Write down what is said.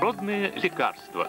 Родные лекарства.